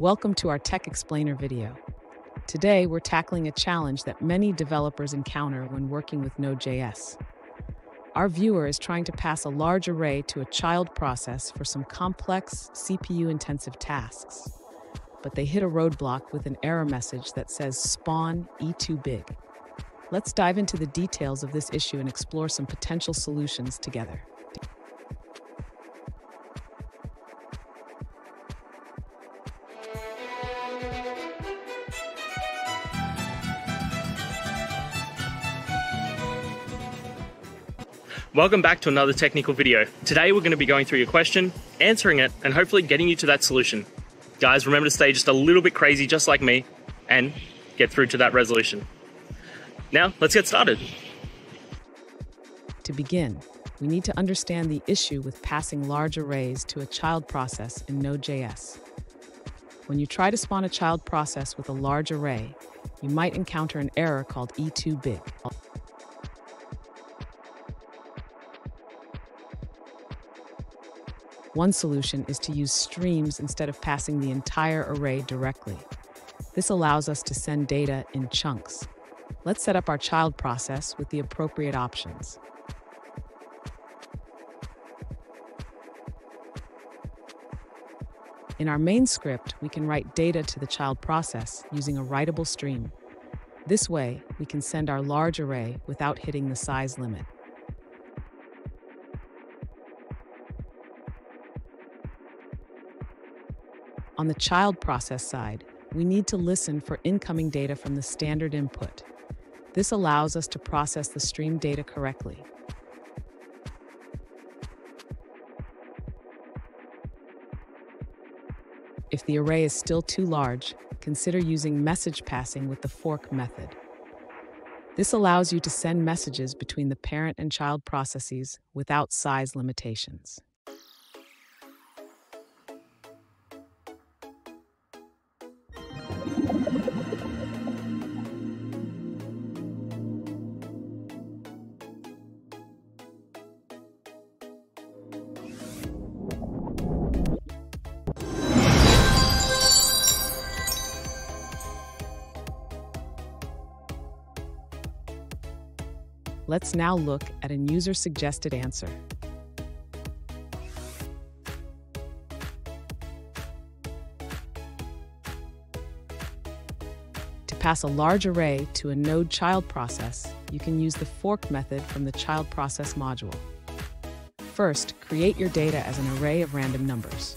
Welcome to our Tech Explainer video. Today, we're tackling a challenge that many developers encounter when working with Node.js. Our viewer is trying to pass a large array to a child process for some complex, CPU-intensive tasks. But they hit a roadblock with an error message that says spawn E2BIG. Let's dive into the details of this issue and explore some potential solutions together. Welcome back to another technical video. Today we're going to be going through your question, answering it, and hopefully getting you to that solution. Guys, remember to stay just a little bit crazy just like me and get through to that resolution. Now, let's get started. To begin, we need to understand the issue with passing large arrays to a child process in Node.js. When you try to spawn a child process with a large array, you might encounter an error called E2 One solution is to use streams instead of passing the entire array directly. This allows us to send data in chunks. Let's set up our child process with the appropriate options. In our main script, we can write data to the child process using a writable stream. This way, we can send our large array without hitting the size limit. On the child process side, we need to listen for incoming data from the standard input. This allows us to process the stream data correctly. If the array is still too large, consider using message passing with the fork method. This allows you to send messages between the parent and child processes without size limitations. Let's now look at a user-suggested answer. To pass a large array to a node child process, you can use the fork method from the child process module. First, create your data as an array of random numbers.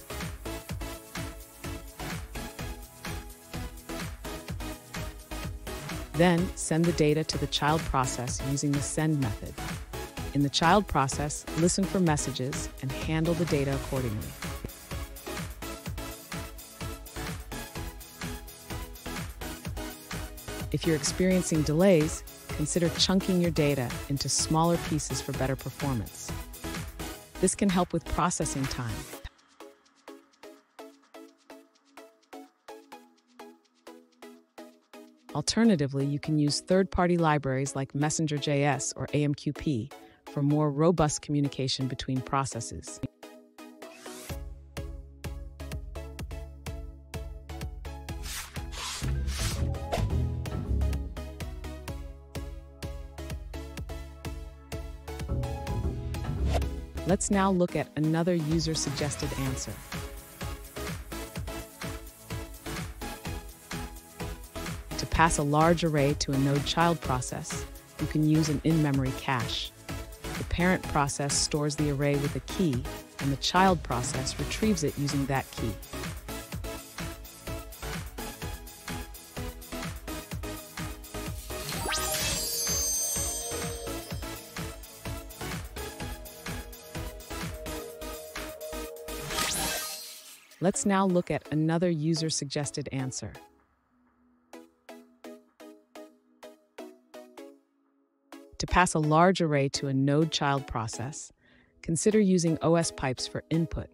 Then send the data to the child process using the send method. In the child process, listen for messages and handle the data accordingly. If you're experiencing delays, consider chunking your data into smaller pieces for better performance. This can help with processing time Alternatively, you can use third-party libraries like Messenger.js or AMQP for more robust communication between processes. Let's now look at another user-suggested answer. Pass a large array to a node child process, you can use an in-memory cache. The parent process stores the array with a key, and the child process retrieves it using that key. Let's now look at another user-suggested answer. To pass a large array to a node child process, consider using OS pipes for input.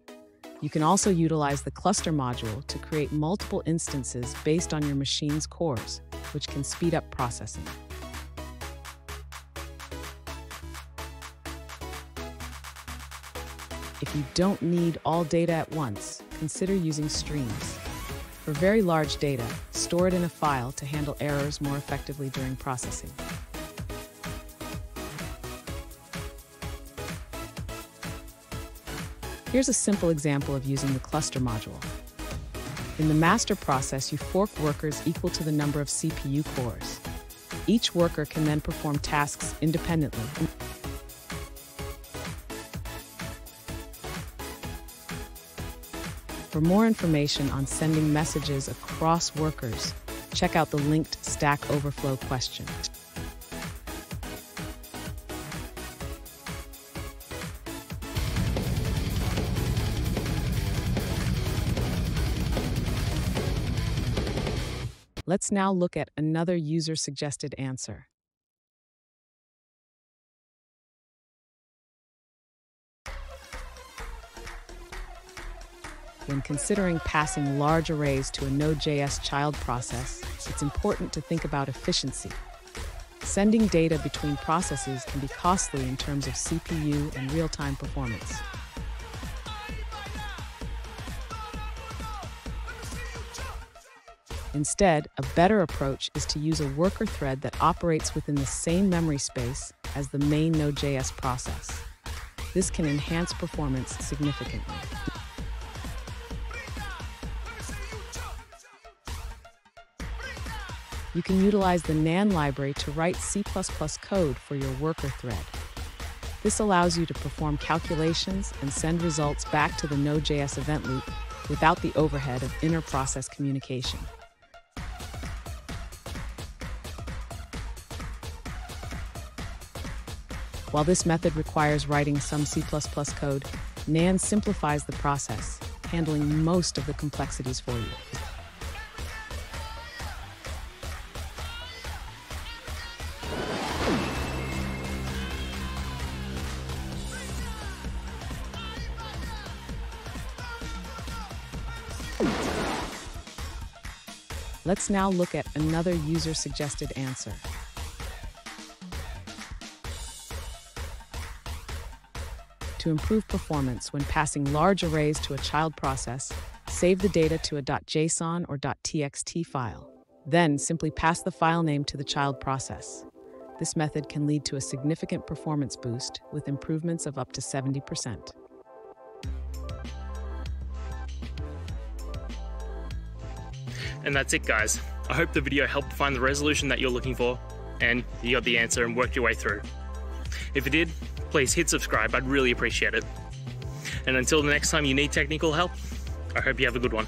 You can also utilize the cluster module to create multiple instances based on your machine's cores, which can speed up processing. If you don't need all data at once, consider using streams. For very large data, store it in a file to handle errors more effectively during processing. Here's a simple example of using the cluster module. In the master process, you fork workers equal to the number of CPU cores. Each worker can then perform tasks independently. For more information on sending messages across workers, check out the linked Stack Overflow question. Let's now look at another user-suggested answer. When considering passing large arrays to a Node.js child process, it's important to think about efficiency. Sending data between processes can be costly in terms of CPU and real-time performance. Instead, a better approach is to use a worker thread that operates within the same memory space as the main Node.js process. This can enhance performance significantly. You can utilize the NAN library to write C++ code for your worker thread. This allows you to perform calculations and send results back to the Node.js event loop without the overhead of inter-process communication. While this method requires writing some C++ code, NAN simplifies the process, handling most of the complexities for you. Let's now look at another user-suggested answer. To improve performance when passing large arrays to a child process, save the data to a .json or .txt file. Then simply pass the file name to the child process. This method can lead to a significant performance boost with improvements of up to 70%. And that's it guys. I hope the video helped find the resolution that you're looking for and you got the answer and worked your way through. If it did, please hit subscribe. I'd really appreciate it. And until the next time you need technical help, I hope you have a good one.